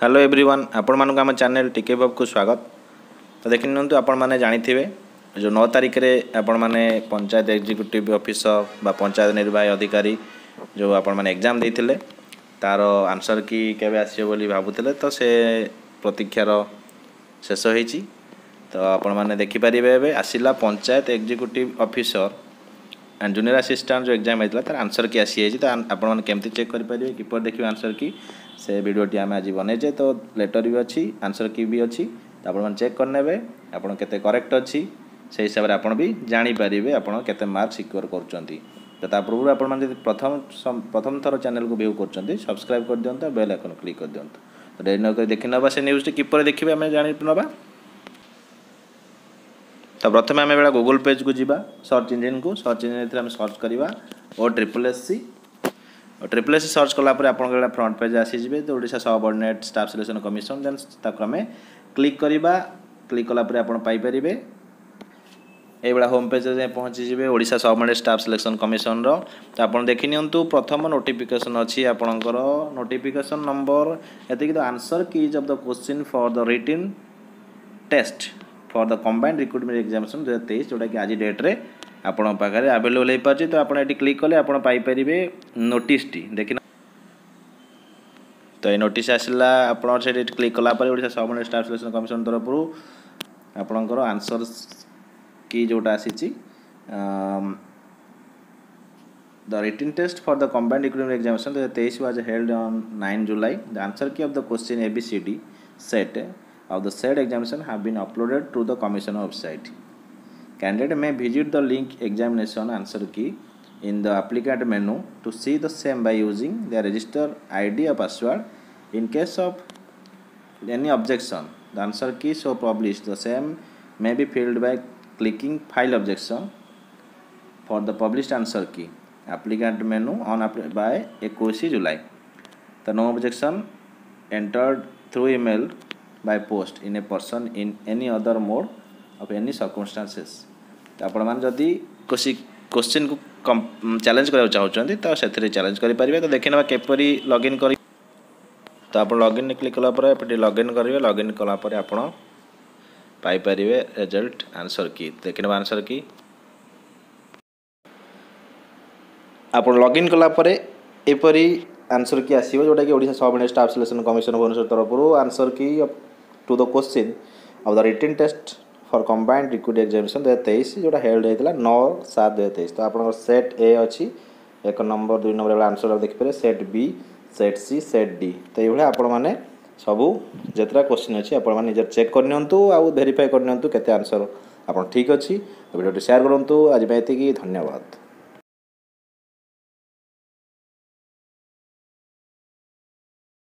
Hello everyone ଆପଣମାନଙ୍କୁ ଆମ channel ଟିକେ ବାବୁକୁ ସ୍ୱାଗତ ତ ଦେଖିନିଅନ୍ତୁ ଆପଣମାନେ ଜାଣିଥିବେ ଯେଉଁ ନଅ ତାରିଖରେ ଆପଣମାନେ ପଞ୍ଚାୟତ ଏକ୍ଜିକ୍ୟୁଟିଭ୍ ଅଫିସର ବା ପଞ୍ଚାୟତ ନିର୍ବାହୀ ଅଧିକାରୀ ଯେଉଁ ଆପଣମାନେ ଏକ୍ଜାମ୍ ଦେଇଥିଲେ ତା'ର ଆନ୍ସର୍ କି କେବେ ଆସିବ ବୋଲି ଭାବୁଥିଲେ ତ ସେ ପ୍ରତୀକ୍ଷାର ଶେଷ ହେଇଛି ତ ଆପଣମାନେ ଦେଖିପାରିବେ ଏବେ ଆସିଲା panchayat executive officer and junior assistant ଯେଉଁ ଏକ୍ଜାମ୍ ହେଇଥିଲା ତା'ର ଆନ୍ସର୍ କି ଆସିଯାଇଛି ତ ଆପଣମାନେ କେମିତି ଚେକ୍ କରିପାରିବେ କିପରି ଦେଖିବେ ଆନ୍ସର୍ କି ସେ ଭିଡ଼ିଓଟି ଆମେ ଆଜି ବନେଇଛେ ତ ଲେଟର୍ ବି ଅଛି ଆନ୍ସର୍ କି ବି ଅଛି ତ ଆପଣମାନେ ଚେକ୍ କରିନେବେ ଆପଣ କେତେ କରେକ୍ଟ ଅଛି সেই হিসাবে আপনার বি জাঁপারে আপনার কেতে মার্ক সিকোর করছেন তো তা পূর্ব আপনার যদি প্রথম প্রথম থর চ্যানেলকে ভিউ করছেন সবসক্রাইব করে দিও বেল আইকন ক্লিক করে দিও তো ডেরি নক দেখি নেবা সে নিউজটি কিপর দেখবে আমি জাঁ নেবা তো প্রথমে আমি এবার গুগল পেজ কু যা সর্চ ইঞ্জিন কু সর্চ ইঞ্জিন আমি সর্চ করা ও triple S C triple S search कलापर आप फ्रंट पेज आसीजे तो Voda subordinate staff selection commission then आम क्लिक करवा क्लिक कलापर आपारे এইভাবে হোম পেজে যাই পৌঁছিযে ওড়শা সবমেন্ট স্টাফ সিলেকশন কমিশনর তো আপনার দেখি নিউ প্রথম নোটিফিকেসন অপনকর নোটিফিকেসন নম্বর এত the answer keys of the question for the written test for the combined recruitment examination দুই হাজার তেইশ যেটা কি আজ ডেট্রে ଆପଣଙ୍କ ପାଖରେ ଆଭେଲେବଲ୍ ହୋଇପାରୁଛି ତ ଆପଣ ଏଠି କ୍ଲିକ୍ କଲେ ଆପଣ ପାଇପାରିବେ ନୋଟିସ୍ଟି ଦେଖିନା ତ ଏ ନୋଟିସ୍ ଆସିଲା ଆପଣ ସେଠି କ୍ଲିକ୍ କଲାପରେ Odisha sub staff selection commission ତରଫରୁ ଆପଣଙ୍କର ଆନ୍ସର୍ କି ଯେଉଁଟା ଆସିଛି The written test for the combined equilibrium examination the test was held on 9 July. The answer key of the question ABCD set of the said examination have been uploaded to the commission website. Candidate may visit the link examination answer key in the applicant menu to see the same by using their register ID or password. In case of any objection, the answer key so published the same may be filled by clicking file objection for the published answer key. Applicant menu on by 21 July. The no objection entered through email by post in a person in any other mode of any circumstances ତ ଆପଣମାନେ ଯଦି କୌଣସି କୋଶ୍ଚିନ୍କୁ challenge କରିବାକୁ ଚାହୁଁଛନ୍ତି ତ ସେଥିରେ challenge କରିପାରିବେ ତ ଦେଖିନେବା କିପରି ଲଗ୍ଇନ୍ କରି ତ ଆପଣ ଲଗ୍ଇନ୍ କ୍ଲିକ୍ କଲା ପରେ ଏପଟେ ଲଗ୍ଇନ୍ କରିବେ ଲଗ୍ଇନ୍ କଲା ପରେ ଆପଣ ପାଇପାରିବେ ରେଜଲ୍ଟ ଆନ୍ସର୍ କି ଦେଖିନେବା ଆନ୍ସର୍ କି ଆପଣ ଲଗ୍ଇନ୍ କଲା ପରେ ଏପରି ଆନ୍ସର୍ କି ଆସିବ ଯେଉଁଟାକି Odisha sub India staff selection commission Bhubaneswar ତରଫରୁ answer key to the question of the written test for combined recruit examination ଦୁଇ ହଜାର ତେଇଶ ଯେଉଁଟା ହେଲ୍ଡ ହେଇଥିଲା ନଅ ସାତ ଦୁଇ ହଜାର ତେଇଶ ତ ଆପଣଙ୍କର ସେଟ୍ ଏ ଅଛି ଏକ ନମ୍ବର ଦୁଇ ନମ୍ବର ଏଭଳି ଆନ୍ସର୍ ଦେଖିପାରିବେ set B set C set D ତ ଏଇଭଳିଆ ଆପଣମାନେ ସବୁ ଯେତେଟା କୋଶ୍ଚିନ୍ ଅଛି ଆପଣମାନେ ନିଜର ଚେକ୍ କରିନିଅନ୍ତୁ ଆଉ ଭେରିଫାଏ କରିନିଅନ୍ତୁ କେତେ ଆନ୍ସର୍ ଆପଣ ଠିକ୍ ଅଛି ଭିଡ଼ିଓଟି ସେୟାର କରନ୍ତୁ ଆଜି ପାଇଁ ଏତିକି ଧନ୍ୟବାଦ